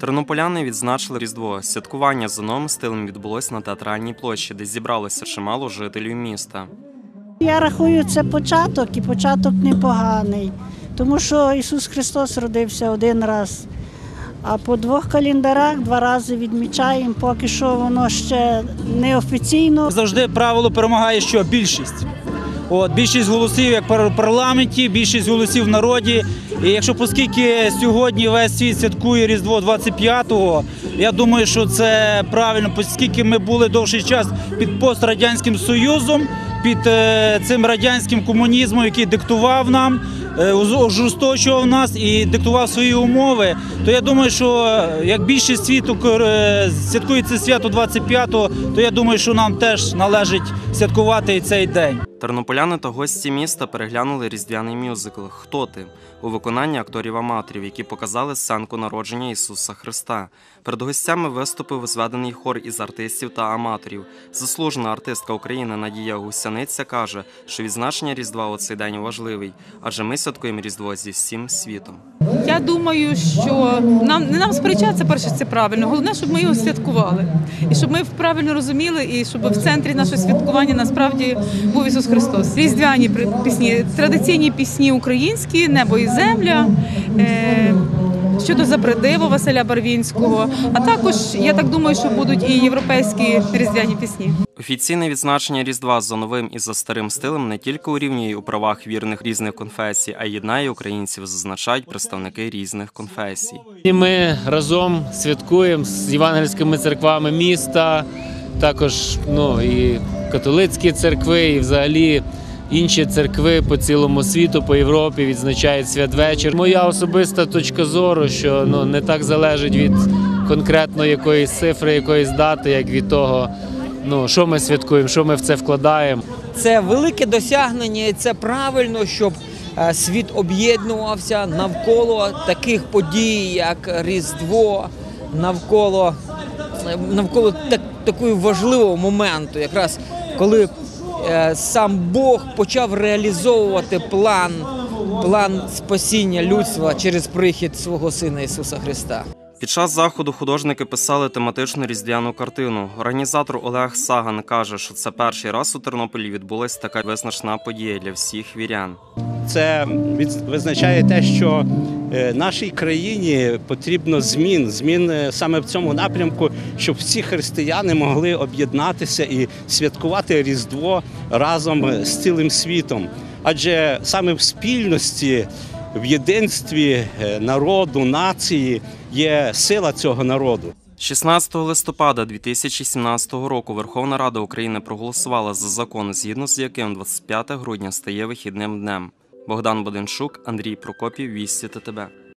Тернополяни відзначили Різдво. Святкування за новим стилем відбулось на театральній площі, де зібралося чимало жителів міста. Я рахую, це початок і початок непоганий, тому що Ісус Христос родився один раз. А по двох календарах два рази відмічаємо, поки що воно ще неофіційно. Завжди правило перемагає що більшість. От більшість голосів як в парламенті, більшість голосів в народі. І якщо оскільки сьогодні весь світ святкує Різдво 25-го, я думаю, що це правильно, оскільки ми були довший час під пострадянським союзом, під е, цим радянським комунізмом, який диктував нам, е, ожорсточував нас і диктував свої умови, то я думаю, що е, як більшість світу святкує це свято 25-го, то я думаю, що нам теж належить святкувати цей день. Тернополяни та гості міста переглянули різдвяний мюзикл Хто ти у виконанні акторів-аматорів, які показали сценку народження Ісуса Христа. Перед гостями виступив зведений хор із артистів та аматорів. Заслужена артистка України Надія Гусяниця каже, що відзначення Різдва у цей день важливий, адже ми святкуємо Різдво зі всім світом. Я думаю, що нам не нам сперечатися перше, це правильно. Головне, щоб ми його святкували, і щоб ми правильно розуміли, і щоб в центрі нашого святкування насправді був Ісус Христос. Різдвяні пісні, традиційні пісні українські, небо і земля. Е- Щодо запредиву Василя Барвінського, а також я так думаю, що будуть і європейські різдвяні пісні. Офіційне відзначення Різдва за новим і за старим стилем не тільки урівнює у правах вірних різних конфесій, а й єднає українців, зазначають представники різних конфесій. І ми разом святкуємо з євангельськими церквами міста, також ну, і католицькі церкви, і взагалі інші церкви по цілому світу, по Європі відзначають святвечір. Моя особиста точка зору, що ну, не так залежить від конкретно якоїсь цифри, якоїсь дати, як від того, ну, що ми святкуємо, що ми в це вкладаємо. Це велике досягнення, і це правильно, щоб е, світ об'єднувався навколо таких подій, як Різдво, навколо, е, навколо так, такого важливого моменту, якраз коли сам Бог почав реалізовувати план, план спасіння людства через прихід свого Сина Ісуса Христа. Під час заходу художники писали тематичну різдвяну картину. Організатор Олег Саган каже, що це перший раз у Тернополі відбулася така визначна подія для всіх вірян. Це визначає те, що е, нашій країні потрібно змін, змін е, саме в цьому напрямку, щоб всі християни могли об'єднатися і святкувати Різдво разом з цілим світом. Адже саме в спільності, в єдинстві е, народу, нації є сила цього народу. 16 листопада 2017 року Верховна Рада України проголосувала за закон, згідно з яким 25 грудня стає вихідним днем. Богдан Боденчук, Андрій Прокопів, Вісті ТТБ.